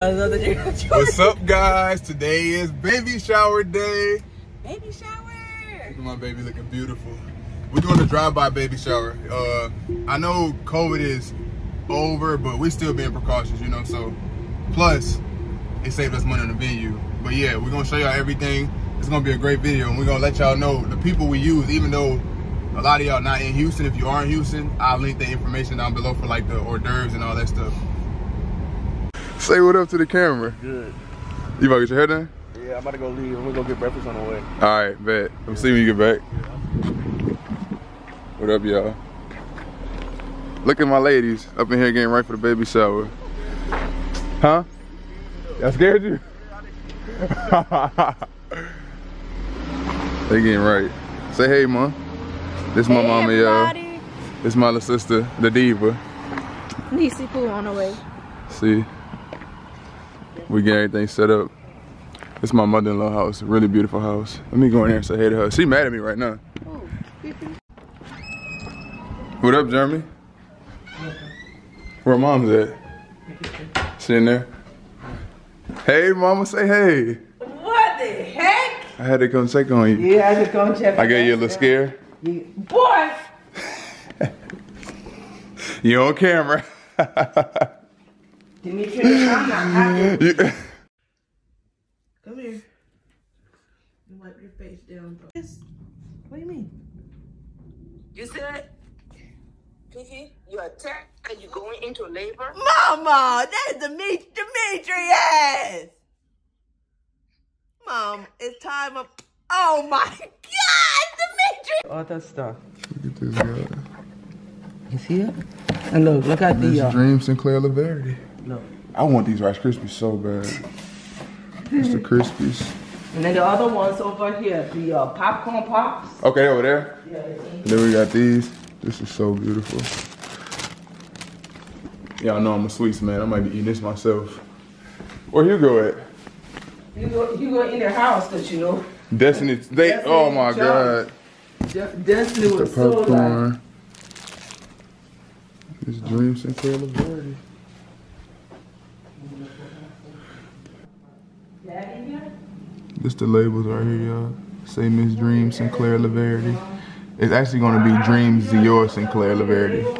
What's up, guys? Today is baby shower day. Baby shower. Look at my baby looking beautiful. We're doing a drive-by baby shower. Uh, I know COVID is over, but we're still being precautious, you know. So, plus, it saved us money on the venue. But yeah, we're gonna show y'all everything. It's gonna be a great video, and we're gonna let y'all know the people we use. Even though a lot of y'all not in Houston, if you are in Houston, I'll link the information down below for like the hors d'oeuvres and all that stuff. Say what up to the camera. Good. You about to get your hair done? Yeah, I'm about to go leave. I'm gonna go get breakfast on the way. All right, bet. I'm see when you get back. What up, y'all? Look at my ladies up in here getting ready for the baby shower. Huh? That scared you? they getting right. Say hey, mom. This my Hey, mama, y'all. everybody. This my little sister, the diva. Nisi Poo on the way. See, we get everything set up. It's my mother-in-law house, really beautiful house. Let me go in there and say hey to her. She mad at me right now. What up, Jeremy? Where mom's at? She in there? Hey, mama, say hey. What the heck? I had to come check on you. Yeah, I just go check. I gave you a little scare. Boy, You on camera. Demetrius, I'm not happy. You- Come here. You wipe your face down, bro. Yes. What do you mean? You said, Kiki, you're attacked and you're going into labor? Mama, that's Demet- Demetrius. Mom, it's time of. Oh my God, Demetrius! All that stuff. Look at this guy. You see it? And look, look at This the. Uh, Dream Sinclair Laverity. Look. I want these Rice Krispies so bad. It's the Krispies. And then the other ones over here, the uh, popcorn pops. Okay, over there. Yeah, And then we got these. This is so beautiful. Y'all know I'm a sweets man. I might be eating this myself. Where you go at? You go, you go in their house, cause you know, Destiny. They. Destiny oh my Jones. God. De- Destiny The was so like. popcorn. This Dream Sinclair Laverity. This the labels right here, y'all. Say Miss Dream Sinclair Laverity. It's actually gonna be Dreams Dior Sinclair Laverity. Look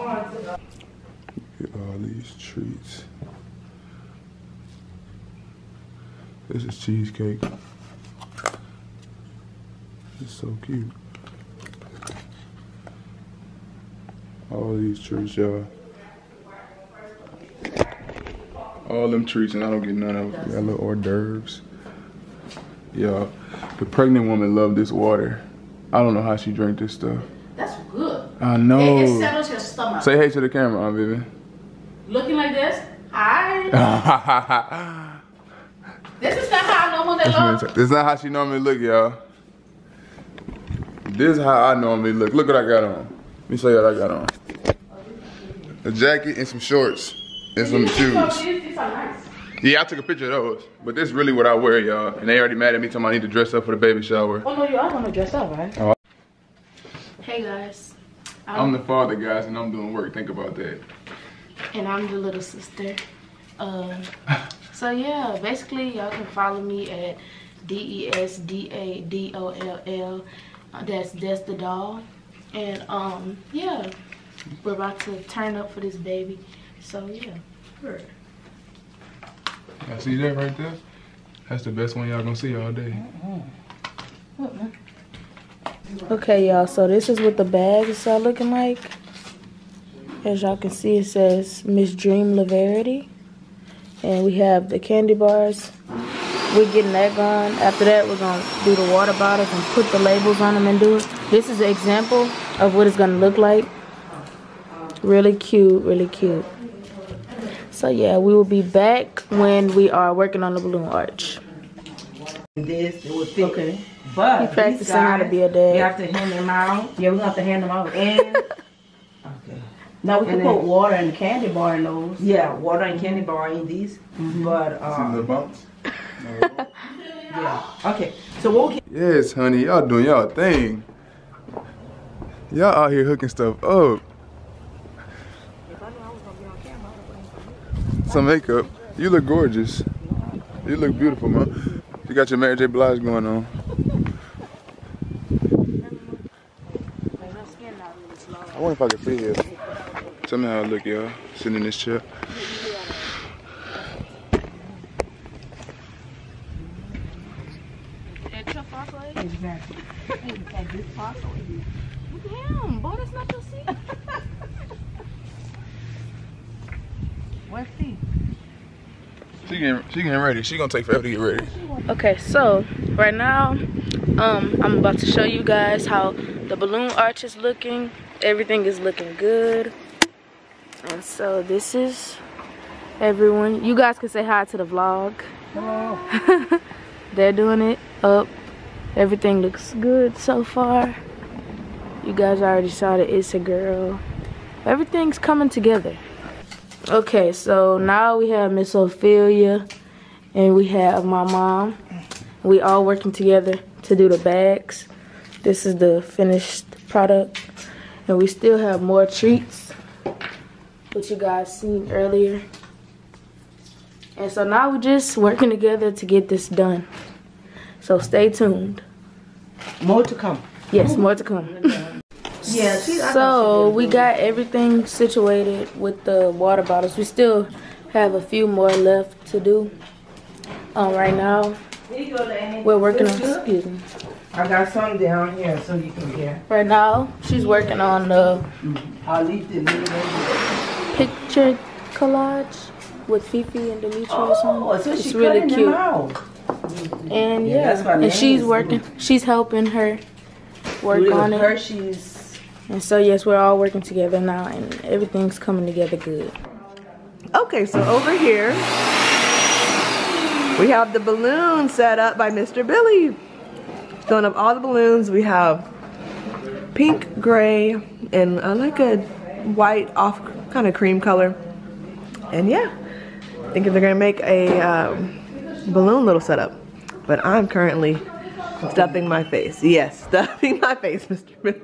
at all these treats. This is cheesecake. It's so cute. All these treats, y'all. All them treats, and I don't get none of them. Got little hors d'oeuvres. Y'all, the pregnant woman love this water. I don't know how she drank this stuff. That's good. I It, it know. settles your stomach. Say hey to the camera, Aunt Vivian. Looking like this. Hi. This is not how I normally look. this is not how she normally look, y'all. This is how I normally look. Look what I got on. Let me show you what I got on. A jacket and some shorts and some shoes. Yeah, I took a picture of those. But this is really what I wear, y'all. And they already mad at me telling me I need to dress up for the baby shower. Oh no, you all want to dress up, right? Oh. Hey guys, I'm the father, guys, and I'm doing work. Think about that. and I'm the little sister. Um, so yeah, basically y'all can follow me at D E S D A D O L L. Uh, That's that's the doll, and um yeah, we're about to turn up for this baby. So yeah. Y'all see that right there? That's the best one y'all gonna see all day. Okay, y'all. So this is what the bags are looking like. As y'all can see, it says Miss Dream Laverity, and we have the candy bars. We're getting that going. After that, we're gonna do the water bottles and put the labels on them and do it. This is an example of what it's gonna look like. Really cute, really cute. So yeah, we will be back when we are working on the balloon arch. This, it was thick. Okay. But You these practicing how to be a dad. We have to hand them out. Yeah, we're gonna have to hand them out. And okay. Now we can And put then- water and candy bar in those. Yeah, water and candy bar in these. But uh, the bumps? yeah. Okay. So what we can Yes, honey, y'all doing y'all thing. Y'all out here hooking stuff up. Some makeup. You look gorgeous. You look beautiful, man. You got your Mary J. Blige going on. I wonder if I can fit here. Tell me how I look, y'all. Sitting in this chair. Exactly. Exactly. Damn, boy, that's not your seat. What's he? She getting, she getting ready. She gonna take forever to get ready. Okay, so right now, um, I'm about to show you guys how the balloon arch is looking. Everything is looking good. And so this is everyone. You guys can say hi to the vlog. Hello. They're doing it up. Everything looks good so far. You guys already saw the It's a Girl. Everything's coming together. Okay, so now we have Miss Ophelia and we have my mom. We all working together to do the bags. This is the finished product. And we still have more treats, which you guys seen earlier. And so now we're just working together to get this done. So stay tuned. More to come. Yes, more to come. Yeah, she, So she we got everything situated with the water bottles. We still have a few more left to do. Um, right now we're working on. Excuse me. I got some down here so you can hear. Right now she's working on the I'll leave the little picture collage with Fifi and Demetrius Oh, on. so It's really cute. them out. And Yeah, yeah, that's and she's working. She's helping her work Little on it. Hershey's. And so yes, we're all working together now, and everything's coming together good. Okay, so over here, we have the balloon set up by Mr. Billy. Filling up all the balloons. We have pink, gray, and uh, like a white off kind of cream color. And yeah, I thinking they're gonna make a um, balloon little setup. But I'm currently stuffing my face. Yes, stuffing my face, Mr. Billy.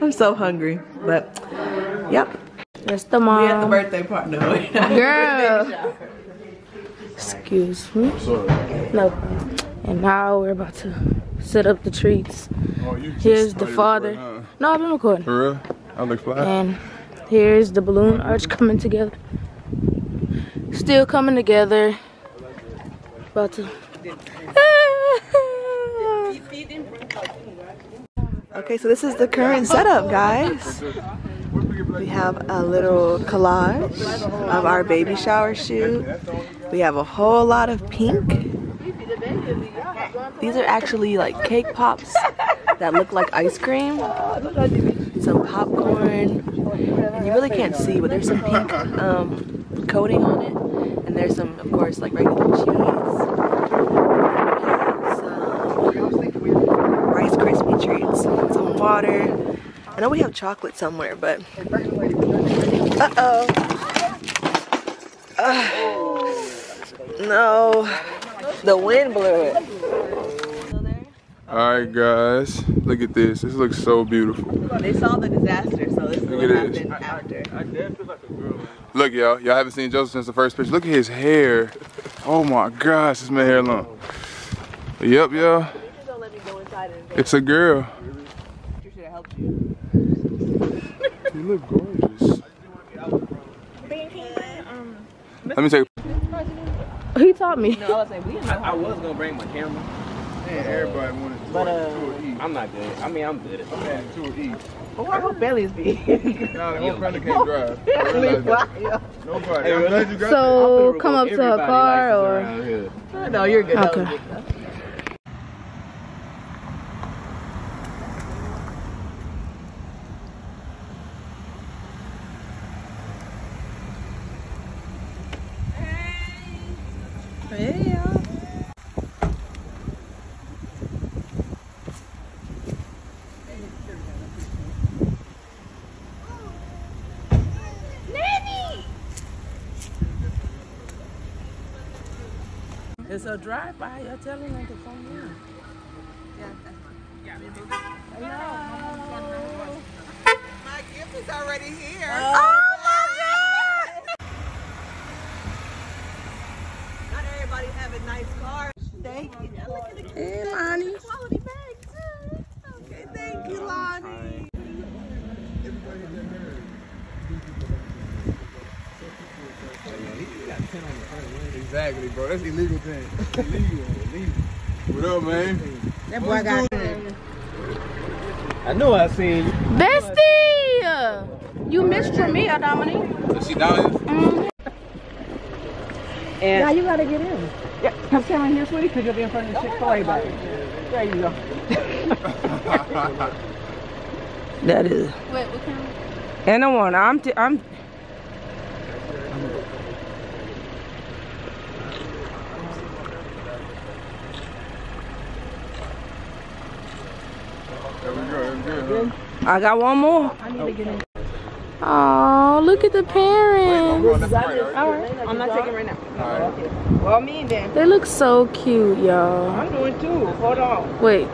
I'm so hungry. But, yep. That's the mom. We at the birthday party. No, Girl. Excuse me. No. And now we're about to set up the treats. Oh, you Here's the father. recording, huh? No, I've been recording. For real? I look fly. And here's the balloon arch coming together. Still coming together. About to. Okay, so this is the current setup, guys. We have a little collage of our baby shower shoot. We have a whole lot of pink. These are actually like cake pops that look like ice cream. Some popcorn. And you really can't see, but there's some pink um, coating on it. And there's some, of course, like regular cheese. Some Rice Krispie treats, some water. I know we have chocolate somewhere, but uh-oh. Uh, no, the wind blew it. All right, guys. Look at this. This looks so beautiful. They saw the disaster, so this is Look what at this. happened after. Look, y'all. Y'all haven't seen Joseph since the first picture. Look at his hair. Oh my gosh, this man hair long. Yep, y'all. Don't let me go inside and It's a girl. should have helped you. You look gorgeous. Let me take. He taught me. No, I was like, we didn't know. I was gonna bring my camera. Man, everybody wanted to But, uh, two. I'm not good. I mean, I'm good at that. Man, two of each. But why would Bailey's be? Nah, the whole family can't drive. I realize that. Nobody. I'm glad you got So come up to her car or. no, you're good. Okay. It's a drive-by. You're telling them to come in. My gift is already here. Oh, my god! nice car. Thank you. Look at the Hey, Lonnie. quality bag too. Okay, thank you, Lonnie. Exactly, bro. That's illegal thing. illegal, illegal. What up, man? That boy got I know I seen you. Bestie! You missed Tramia, Dominique. Is she down here? Mm-hmm. Now you gotta get in. Yeah, come stand right here, sweetie, because you'll be in front of the Chick-fil-A bag. There you go. that is. Wait, what kind And the one, I'm, t- I'm. There we go. There we go. I got one more. Oh, look at the parents. I'm not taking right now. Well, me then. They look so cute, y'all. I'm doing two. Hold on. Wait.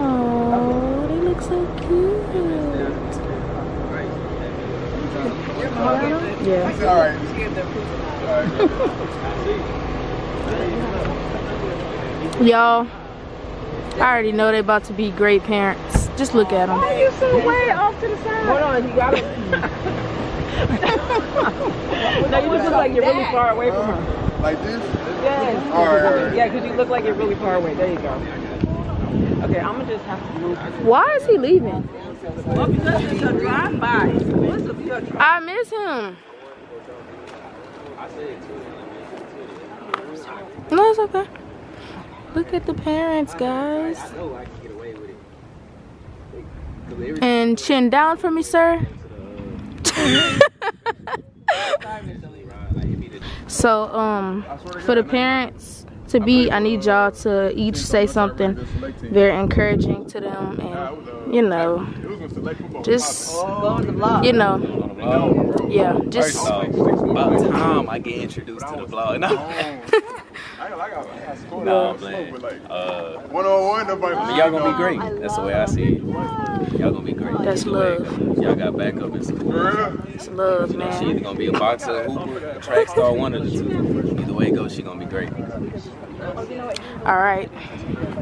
Oh, they look so cute. Yeah. All right. Y'all, I already know they about to be great parents. Just look at them. You so way off to the side. Hold on, you got it. no, you just look like you're really far away from her. Uh, like this? Yes. All right, all right. Yeah, because you look like you're really far away. There you go. Okay, I'm gonna just have to move. Why is he leaving? Well, because it's a drive-by. It's a pure drive. I miss him. No, it's okay. Look at the parents, guys. I know I can get away with it. 'Cause every And chin down for me, sir. so, um, for the parents to be, I need y'all to each say something very encouraging to them, and you know, just you know, yeah, just About time I get introduced to the vlog. No, no, man. Uh, One on one, nobody. I mean, y'all gonna be great. That's the way I see it. Y'all gonna be great. That's Either way, love. Y'all got backup and support. For real? it's love, She either man. gonna be a boxer, a hooper, a track star, one of the two. Either way it goes, she gonna be great. All right,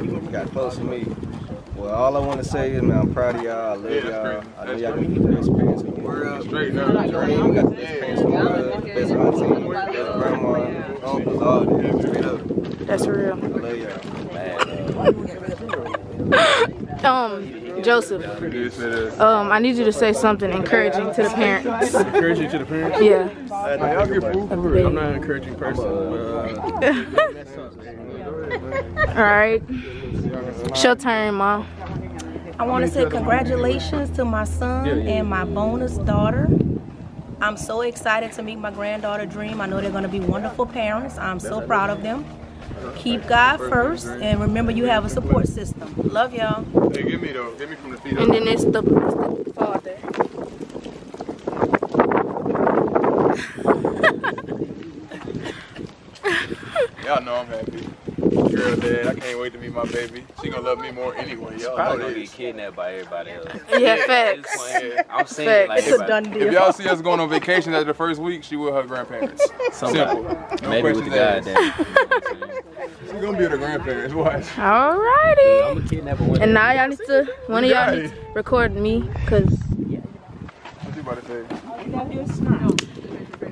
You got close to me. Well, all I want to say is, man, I'm proud of y'all. I love y'all. I know y'all gonna get the best parents in the world. Straight now. Dream, we got the best parents in the world, the best auntie, best grandma, uncles, all that. Straight up. that's real. I love y'all. Man, uh, Um, Joseph, This it is. um, I need you to say something encouraging to the parents. encouraging to the parents. Yeah. Y'all get food. of the I'm not an encouraging person. Uh, All right. It's your turn, mom. I want to say congratulations to my son and my bonus daughter. I'm so excited to meet my granddaughter Dream. I know they're going to be wonderful parents. I'm so proud of them. Keep God first and remember you have a support system. Love y'all. Hey, give me though. Give me from the feet And then it's the, it's the father. Y'all know I'm happy. Girl, dad, I can't wait to meet my baby. She gonna love me more anyway. Y'all probably gonna this. get kidnapped by everybody else. Yeah, At facts. point, I'm saying it like Facts. everybody. If y'all see us going on vacation after the first week, she with her grandparents. Somebody. Simple. No Maybe with the guy asked. That. She gonna be with her grandparents. Watch. Alrighty. I'm a kidnapper one And now y'all need to, one of y'all need to record me, cause What you about to say?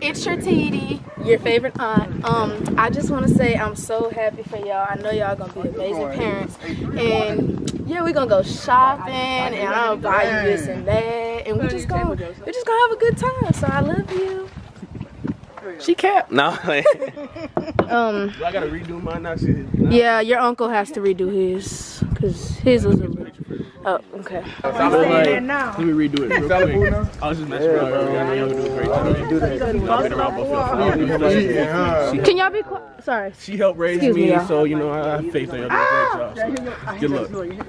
it's your TD, your favorite aunt. Um, I just want to say I'm so happy for y'all. I know y'all gonna be amazing parents, and yeah, we gonna go shopping, and I'll buy you this and that, and we just gonna, we just gonna have a good time. So I love you. She capped. No, like, Um, I gotta redo mine now. She, yeah, your uncle has to redo his, cause his was a little. Oh, okay. let me redo it real quick. I was just messing around. bro. I know you'll do a great job. I've been around both of them. Can y'all be quiet? Sorry. She helped raise Excuse me, me, so you know I have faith in her. Doing a great job. So, good luck.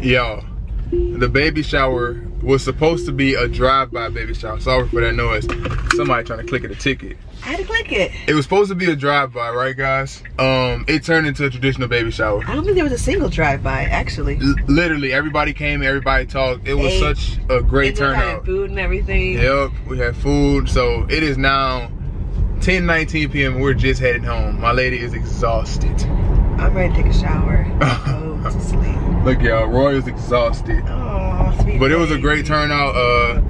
Yo, the baby shower was supposed to be a drive-by baby shower. Sorry for that noise. Somebody trying to click at a ticket. I had to click it. It was supposed to be a drive-by, right, guys? Um, it turned into a traditional baby shower. I don't think there was a single drive-by, actually. L literally, everybody came, everybody talked. It was such a great had turnout. food and everything. Yep, we had food. So it is now 10 19 p.m. We're just heading home. My lady is exhausted. I'm ready to take a shower. Go to sleep. Look, y'all, Roy is exhausted. Oh, But it was a great turnout. Uh,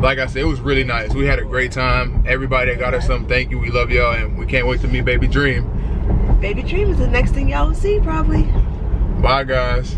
like I said, it was really nice. We had a great time. Everybody that got us something, thank you. We love y'all, and we can't wait to meet Baby Dream. Baby Dream is the next thing y'all will see, probably. Bye, guys.